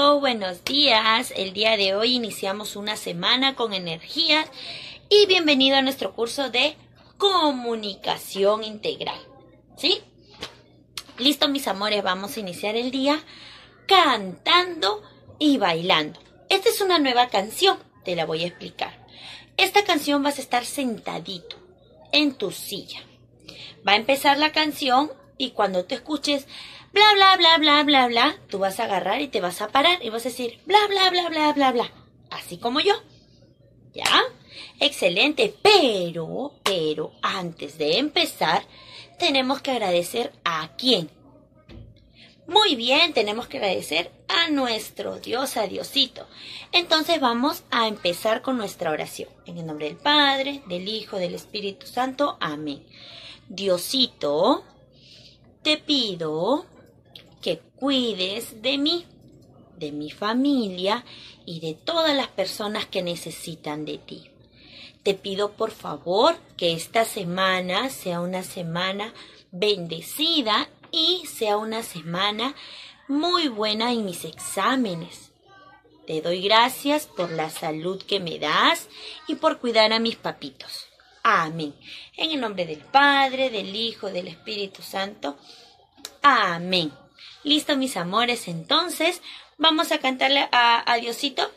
Buenos días. El día de hoy iniciamos una semana con energías y bienvenido a nuestro curso de comunicación integral. ¿Sí? Listo, mis amores, vamos a iniciar el día cantando y bailando. Esta es una nueva canción, te la voy a explicar. Esta canción vas a estar sentadito en tu silla. Va a empezar la canción y cuando te escuches bla, bla, bla, bla, bla, bla, tú vas a agarrar y te vas a parar y vas a decir bla, bla, bla, bla, bla, bla. Así como yo. ¿Ya? Excelente. Pero, pero, antes de empezar, tenemos que agradecer a quién. Muy bien, tenemos que agradecer a nuestro Dios, a Diosito. Entonces vamos a empezar con nuestra oración. En el nombre del Padre, del Hijo, del Espíritu Santo. Amén. Diosito, te pido que cuides de mí, de mi familia y de todas las personas que necesitan de ti. Te pido por favor que esta semana sea una semana bendecida y sea una semana muy buena en mis exámenes. Te doy gracias por la salud que me das y por cuidar a mis papitos. Amén. En el nombre del Padre, del Hijo, del Espíritu Santo. Amén. Listo, mis amores. Entonces, vamos a cantarle a, Diosito.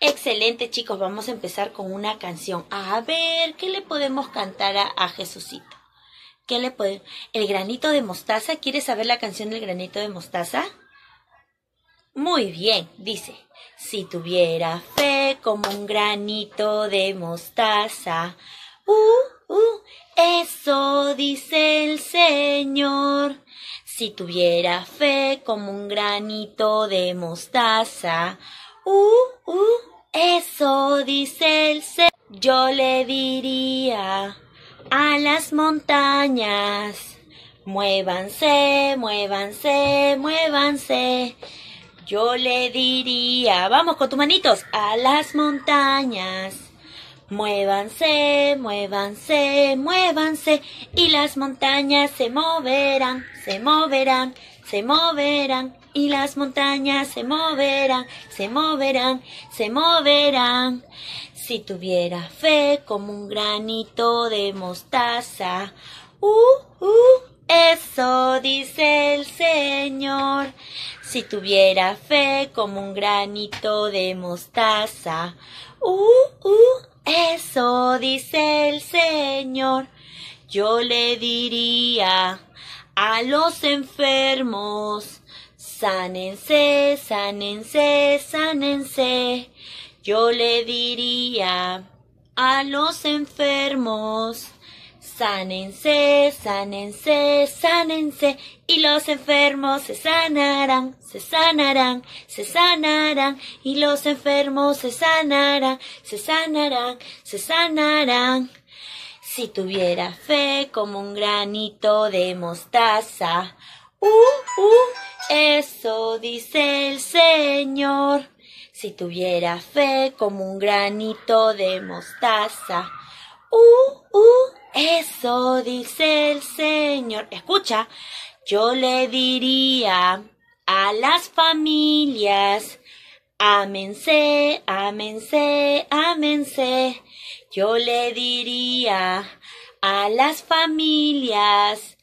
Excelente, chicos. Vamos a empezar con una canción. A ver, ¿qué le podemos cantar a, Jesucito? ¿Qué le podemos? ¿El granito de mostaza? ¿Quieres saber la canción del granito de mostaza? Muy bien, dice. Si tuviera fe como un granito de mostaza. Uh, uh, eso dice el Señor. Si tuviera fe como un granito de mostaza, uh, uh, eso dice el ser. Yo le diría a las montañas, muévanse, muévanse, muévanse. Yo le diría, vamos con tus manitos, a las montañas Muévanse, muévanse, muévanse, y las montañas se moverán, se moverán, se moverán, y las montañas se moverán, se moverán, se moverán. Si tuviera fe como un granito de mostaza, uh, uh, eso dice el Señor. Si tuviera fe como un granito de mostaza, uh, uh, eso dice el Señor. Yo le diría a los enfermos, sánense, sánense, sánense. Yo le diría a los enfermos, Sánense, sánense, sánense, y los enfermos se sanarán, se sanarán, se sanarán, y los enfermos se sanarán, se sanarán, se sanarán. Si tuviera fe como un granito de mostaza, uh, uh, eso dice el Señor. Si tuviera fe como un granito de mostaza, uh, uh, eso dice el Señor. Escucha, yo le diría a las familias, ámense, ámense, ámense. Yo le diría a las familias,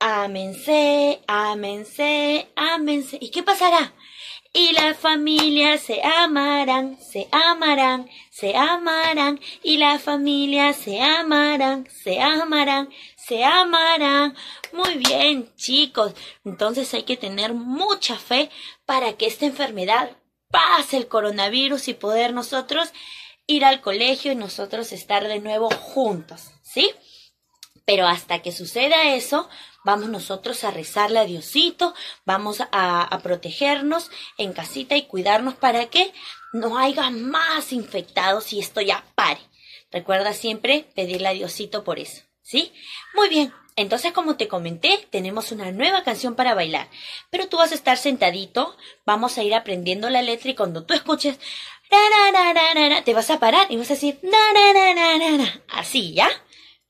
ámense, ámense, ámense. ¿Y qué pasará? Y las familias se amarán, se amarán, se amarán, y las familias se amarán, se amarán, se amarán. Muy bien, chicos. Entonces hay que tener mucha fe para que esta enfermedad pase el coronavirus y poder nosotros ir al colegio y nosotros estar de nuevo juntos, ¿sí? Pero hasta que suceda eso, vamos nosotros a rezarle a Diosito, vamos a, protegernos en casita y cuidarnos para que no haya más infectados y esto ya pare. Recuerda siempre pedirle a Diosito por eso, ¿sí? Muy bien, entonces, como te comenté, tenemos una nueva canción para bailar. Pero tú vas a estar sentadito, vamos a ir aprendiendo la letra y cuando tú escuches, te vas a parar y vas a decir, así, ¿ya?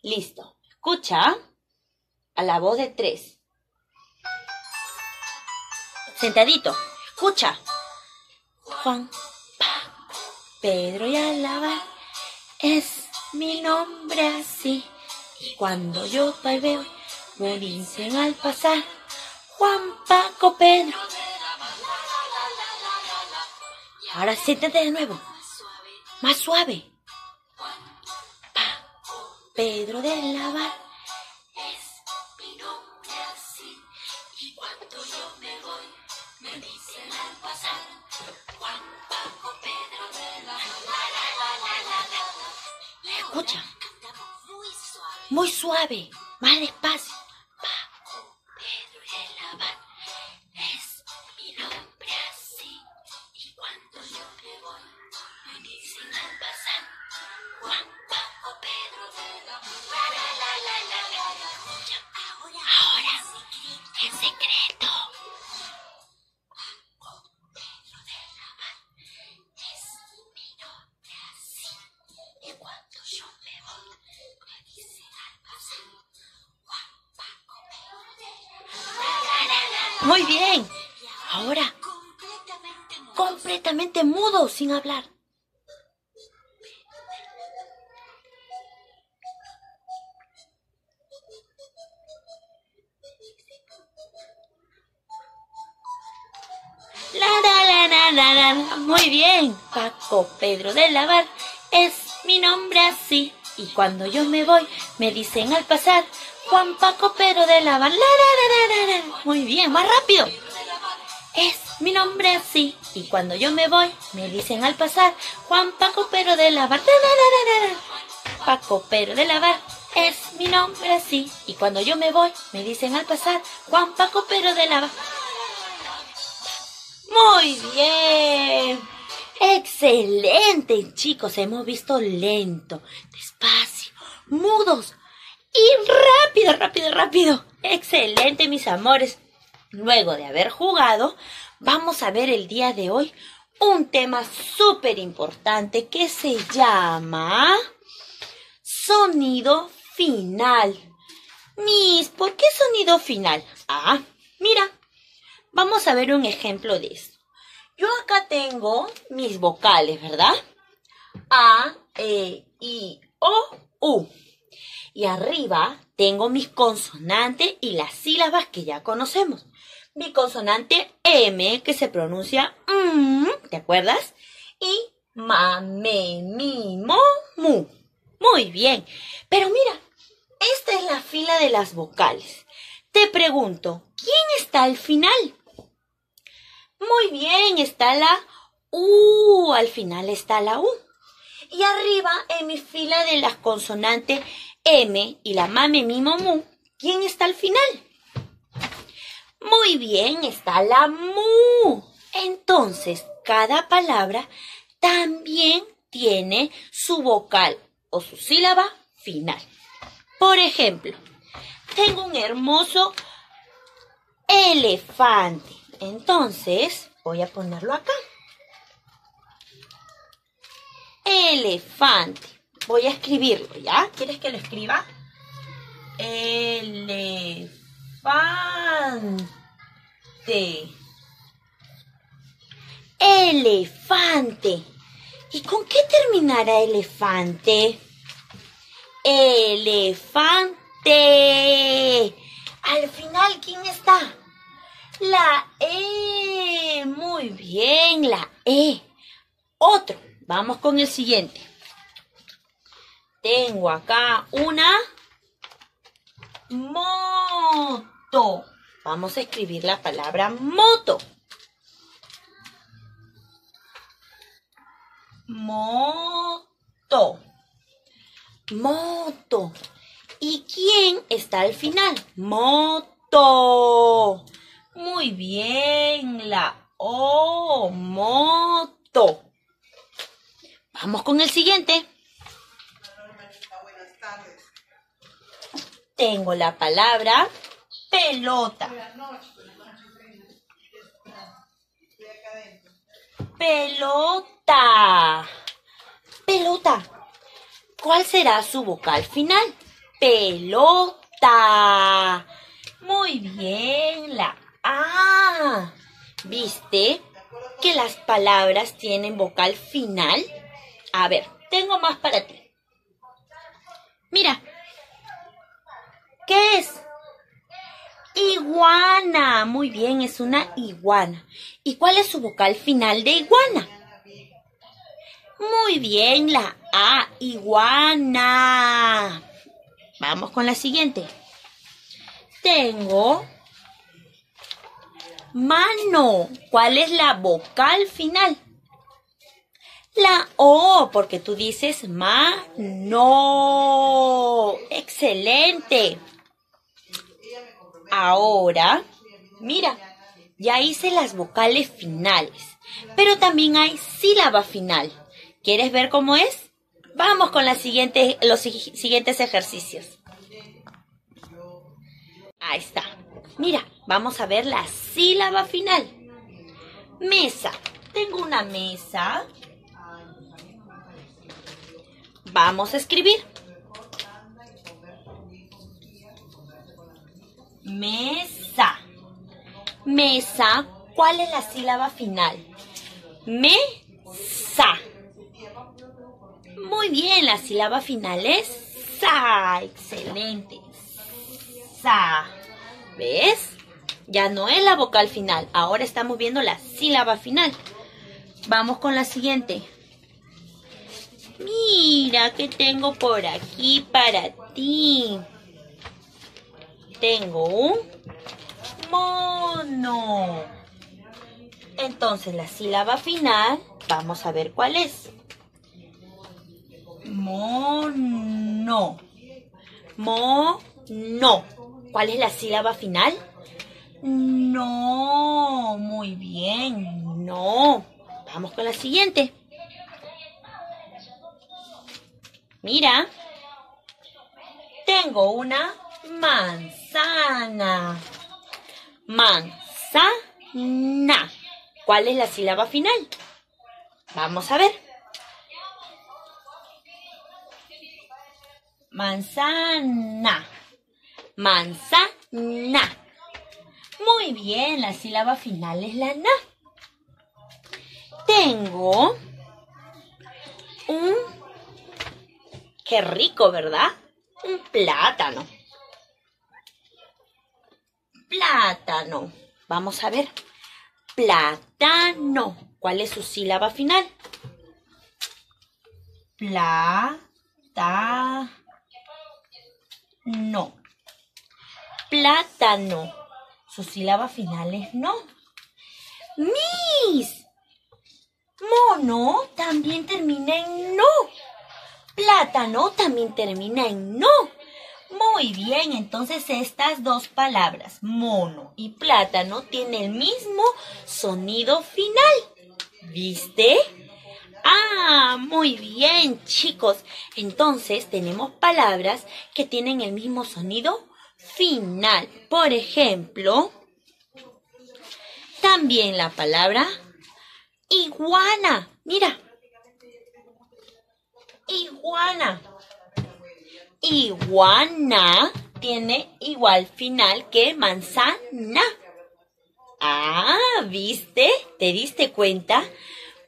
Listo. Escucha a la voz de tres. Sentadito. Escucha. Juan, Paco, Pedro y Alaba es mi nombre así. Y cuando yo veo, me dicen al pasar, Juan, Paco, Pedro. Ahora siéntate de nuevo. Más suave. Paco, Pedro de Lavar Cuando yo me voy, me dicen al pasar, Juan, Paco, Pedro de Lavar. Escucha. Muy suave. Más despacio. Muy bien. Ahora, completamente mudo, sin hablar. La, la, la. Muy bien. Paco Pedro de Lavar es mi nombre así. Y cuando yo me voy, me dicen al pasar, Juan Paco Pedro de. La, la, la, la, la, la. Muy bien, más rápido. Es mi nombre así. Y cuando yo me voy, me dicen al pasar, Juan Paco Pedro de. La, la, la, la, la, la. Paco Pedro de Lavar es mi nombre así. Y cuando yo me voy, me dicen al pasar, Juan Paco Pedro de Lavar. Muy bien. Excelente, chicos. Hemos visto lento, despacio, mudos y rápido, rápido, rápido. Excelente, mis amores. Luego de haber jugado, vamos a ver el día de hoy un tema súper importante que se llama sonido final. Miss, ¿por qué sonido final? Ah, mira, Vamos a ver un ejemplo de esto. Yo acá tengo mis vocales, ¿verdad? A, E, I, O, U. Y arriba tengo mis consonantes y las sílabas que ya conocemos. Mi consonante M, que se pronuncia M, ¿te acuerdas? Y ma, me, mi, mo, mu. Muy bien. Pero mira, esta es la fila de las vocales. Te pregunto, ¿quién está al final? Muy bien, está la U, al final está la U. Y arriba, en mi fila de las consonantes M y la mame, mi, mu, ¿quién está al final? Muy bien, está la mu. Entonces, cada palabra también tiene su vocal o su sílaba final. Por ejemplo, tengo un hermoso elefante. Entonces, voy a ponerlo acá. Elefante. Voy a escribirlo, ¿ya? ¿Quieres que lo escriba? Elefante. Elefante. ¿Y con qué terminará elefante? Elefante. Al final, ¿quién está? La E. Muy bien, la E. Otro. Vamos con el siguiente. Tengo acá una moto. Vamos a escribir la palabra moto. Moto. Moto. ¿Y quién está al final? Moto. Muy bien, la O, moto. Vamos con el siguiente. Tengo la palabra pelota. Pelota. Pelota. ¿Cuál será su vocal final? Pelota. Muy bien, la A. ¿Viste? que las palabras tienen vocal final? A ver, tengo más para ti. Mira, ¿qué es? Iguana. Muy bien, es una iguana. ¿Y cuál es su vocal final de iguana? Muy bien, la A, iguana. Vamos con la siguiente. Tengo mano. ¿Cuál es la vocal final? La O, porque tú dices mano. Excelente. Ahora, mira, ya hice las vocales finales, pero también hay sílaba final. ¿Quieres ver cómo es? Vamos con los siguientes ejercicios. Ahí está. Mira, vamos a ver la sílaba final. Mesa. Tengo una mesa. Vamos a escribir. Mesa. Mesa. ¿Cuál es la sílaba final? Mesa. Muy bien, la sílaba final es sa. Excelente. Sa. ¿Ves? Ya no es la vocal final. Ahora estamos viendo la sílaba final. Vamos con la siguiente. Mira que tengo por aquí para ti. Tengo un mono. Entonces la sílaba final, vamos a ver cuál es. Mono. Mono. ¿Cuál es la sílaba final? No. Muy bien. No. Vamos con la siguiente. Mira. Tengo una manzana. Manzana. ¿Cuál es la sílaba final? Vamos a ver. Manzana. Manzana. Muy bien, la sílaba final es la na. Tengo un... Qué rico, ¿verdad? Un plátano plátano. Vamos a ver. Plátano. ¿Cuál es su sílaba final? Plátano. Plátano. Su sílaba final es no. Mis. Mono también termina en no. Plátano también termina en no. Muy bien, entonces estas dos palabras, mono y plátano, tienen el mismo sonido final. ¿Viste? Ah, muy bien, chicos. Entonces tenemos palabras que tienen el mismo sonido final. Por ejemplo, también la palabra iguana. Mira. Iguana. Iguana tiene igual final que manzana. Ah, ¿viste? ¿Te diste cuenta?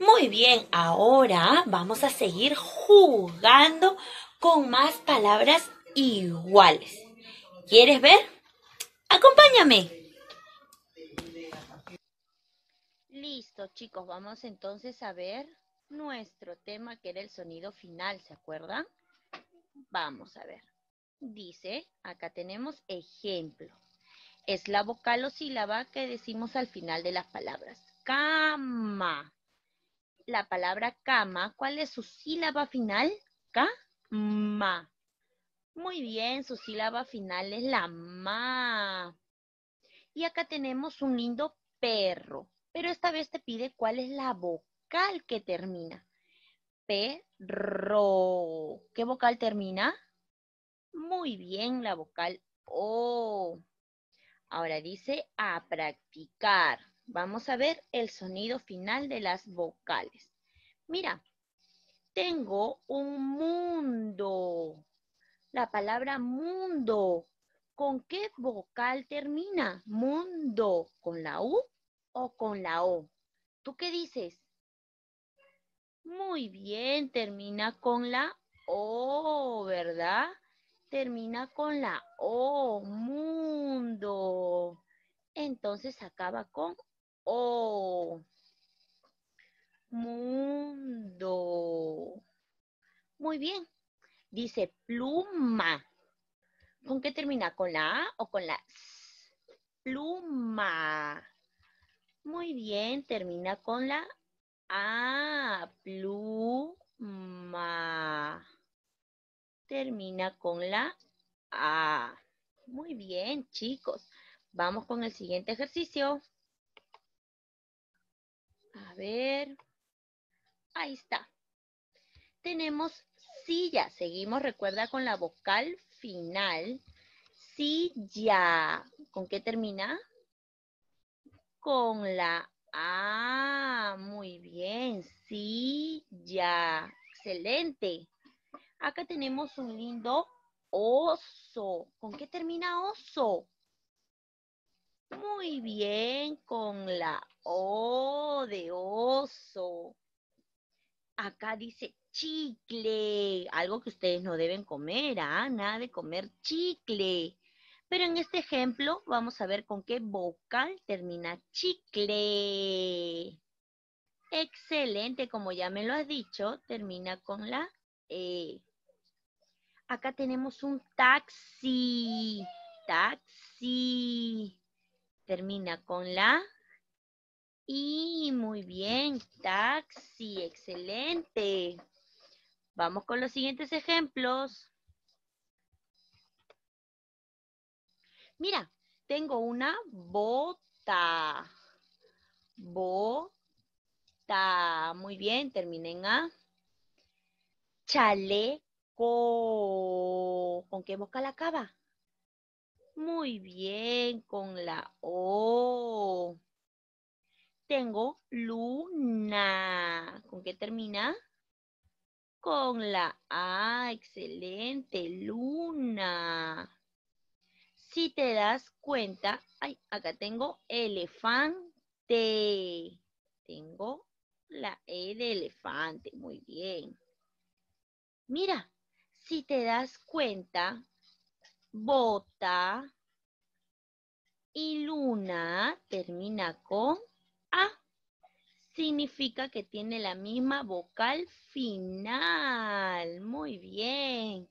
Muy bien, ahora vamos a seguir jugando con más palabras iguales. ¿Quieres ver? Acompáñame. Listo, chicos, vamos entonces a ver nuestro tema que era el sonido final, ¿se acuerdan? Vamos a ver. Dice, acá tenemos ejemplo. Es la vocal o sílaba que decimos al final de las palabras. Cama. La palabra cama, ¿cuál es su sílaba final? Cama. Muy bien, su sílaba final es la ma. Y acá tenemos un lindo perro, pero esta vez te pide cuál es la vocal que termina. Perro. ¿Qué vocal termina? Muy bien, la vocal O. Ahora dice a practicar. Vamos a ver el sonido final de las vocales. Mira, tengo un mundo. La palabra mundo. ¿Con qué vocal termina? Mundo. ¿Con la U o con la O? ¿Tú qué dices? Muy bien, termina con la O, ¿verdad? Termina con la O, mundo. Entonces acaba con O. Mundo. Muy bien. Dice pluma. ¿Con qué termina? ¿Con la A o con la S? Pluma. Muy bien, termina con la A. Pluma. Termina con la A. Muy bien, chicos. Vamos con el siguiente ejercicio. A ver. Ahí está. Tenemos silla. Seguimos, recuerda, con la vocal final. Silla. ¿Con qué termina? Con la A. Muy bien. Silla. Excelente. Acá tenemos un lindo oso. ¿Con qué termina oso? Muy bien, con la O de oso. Acá dice chicle, algo que ustedes no deben comer, ¿ah? Nada de comer chicle. Pero en este ejemplo vamos a ver con qué vocal termina chicle. Excelente, como ya me lo has dicho, termina con la E. Acá tenemos un taxi, taxi. Termina con la I, muy bien, taxi, excelente. Vamos con los siguientes ejemplos. Mira, tengo una bota. Bota. Muy bien, terminen A. Chaleco. ¿Con qué vocal acaba? Muy bien, con la O. Tengo luna. ¿Con qué termina? Con la A, excelente, luna. Si te das cuenta, ay, acá tengo elefante. Tengo la E de elefante, muy bien. Mira, si te das cuenta, bota y luna termina con A significa que tiene la misma vocal final. Muy bien.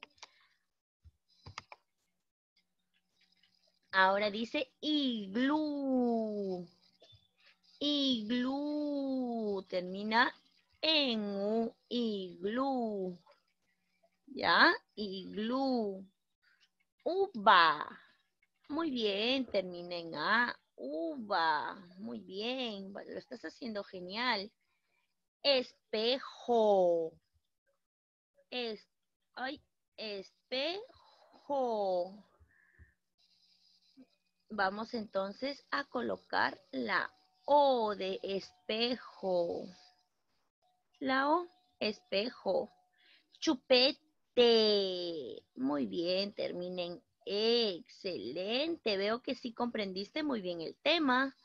Ahora dice iglú. Iglú. Termina en un iglú. ¿Ya? Iglú. Uva. Muy bien, termina en A uva. Muy bien, lo estás haciendo genial. Espejo. Es, ay, espejo. Vamos entonces a colocar la O de espejo. La O, espejo. Chupete. Muy bien, terminen Excelente, veo que sí comprendiste muy bien el tema.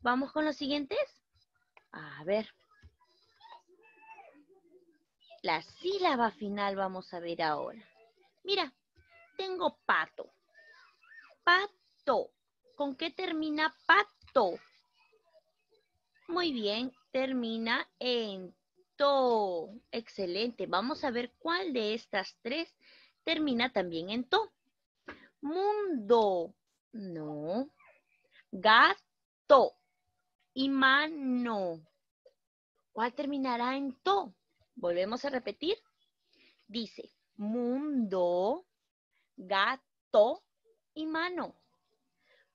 ¿Vamos con los siguientes? A ver. La sílaba final vamos a ver ahora. Mira, tengo pato. Pato. ¿Con qué termina pato? Muy bien, termina en to. Excelente. Vamos a ver cuál de estas tres termina también en to. Mundo. No. Gato. Y mano. ¿Cuál terminará en to? Volvemos a repetir. Dice mundo, gato y mano.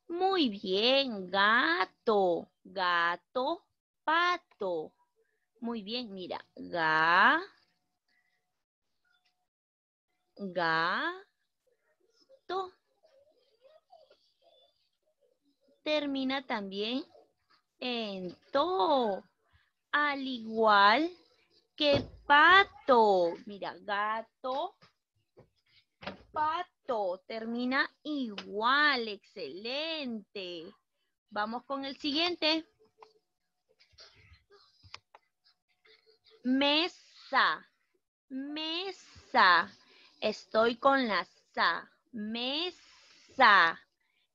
Muy bien, gato, gato, pato. Muy bien, mira, ga, ga, termina también en to, al igual que pato. Mira, gato, pato, termina igual, excelente. Vamos con el siguiente. Mesa. Mesa. Estoy con la sa. Mesa.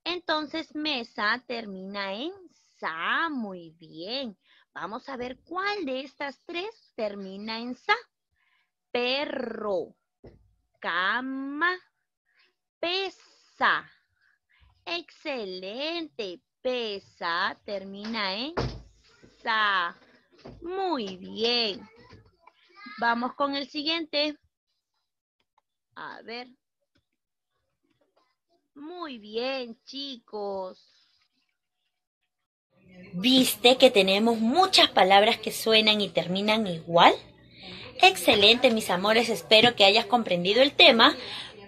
Entonces, mesa termina en sa. Muy bien. Vamos a ver cuál de estas tres termina en sa. Perro. Cama. Pesa. Excelente. Pesa termina en sa. Muy bien. Vamos con el siguiente. A ver. Muy bien, chicos. ¿Viste que tenemos muchas palabras que suenan y terminan igual? Excelente, mis amores. Espero que hayas comprendido el tema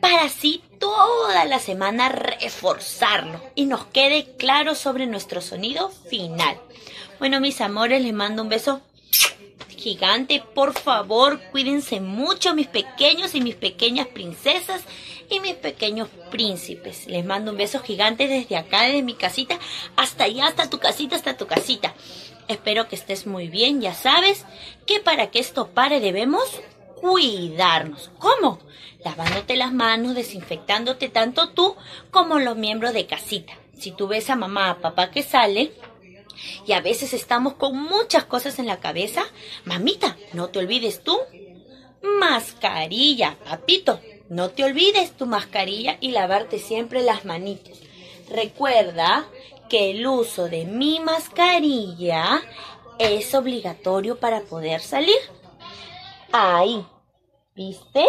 para así toda la semana reforzarlo y nos quede claro sobre nuestro sonido final. Bueno, mis amores, les mando un beso gigante. Por favor, cuídense mucho, mis pequeños y mis pequeñas princesas y mis pequeños príncipes. Les mando un beso gigante desde acá, desde mi casita, hasta allá, hasta tu casita, hasta tu casita. Espero que estés muy bien. Ya sabes que para que esto pare debemos cuidarnos. ¿Cómo? Lavándote las manos, desinfectándote tanto tú como los miembros de casita. Si tú ves a mamá, a papá que sale, y a veces estamos con muchas cosas en la cabeza, mamita, no te olvides tú. Mascarilla, papito, no te olvides tu mascarilla y lavarte siempre las manitos. Recuerda que el uso de mi mascarilla es obligatorio para poder salir. Ahí, ¿viste?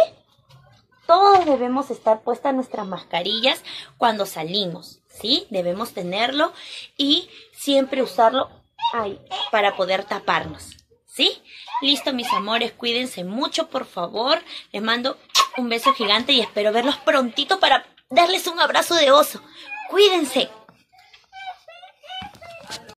Todos debemos estar puestas nuestras mascarillas cuando salimos, ¿sí? Debemos tenerlo y siempre usarlo ahí para poder taparnos, ¿sí? Listo, mis amores, cuídense mucho, por favor. Les mando un beso gigante y espero verlos prontito para darles un abrazo de oso. Cuídense.